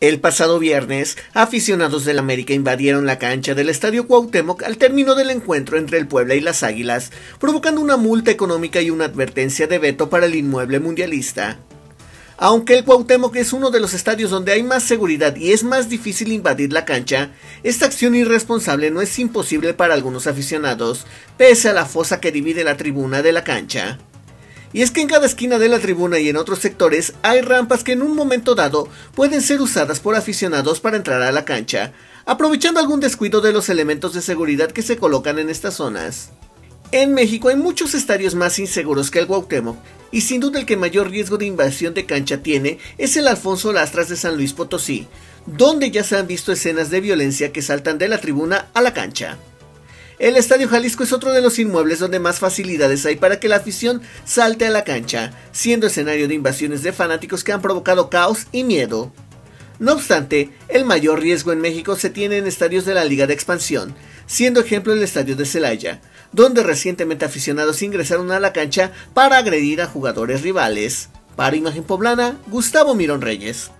El pasado viernes, aficionados del América invadieron la cancha del Estadio Cuauhtémoc al término del encuentro entre el Puebla y las Águilas, provocando una multa económica y una advertencia de veto para el inmueble mundialista. Aunque el Cuauhtémoc es uno de los estadios donde hay más seguridad y es más difícil invadir la cancha, esta acción irresponsable no es imposible para algunos aficionados, pese a la fosa que divide la tribuna de la cancha. Y es que en cada esquina de la tribuna y en otros sectores hay rampas que en un momento dado pueden ser usadas por aficionados para entrar a la cancha, aprovechando algún descuido de los elementos de seguridad que se colocan en estas zonas. En México hay muchos estadios más inseguros que el Cuauhtémoc, y sin duda el que mayor riesgo de invasión de cancha tiene es el Alfonso Lastras de San Luis Potosí, donde ya se han visto escenas de violencia que saltan de la tribuna a la cancha. El Estadio Jalisco es otro de los inmuebles donde más facilidades hay para que la afición salte a la cancha, siendo escenario de invasiones de fanáticos que han provocado caos y miedo. No obstante, el mayor riesgo en México se tiene en estadios de la Liga de Expansión, siendo ejemplo el estadio de Celaya, donde recientemente aficionados ingresaron a la cancha para agredir a jugadores rivales. Para Imagen Poblana, Gustavo Mirón Reyes.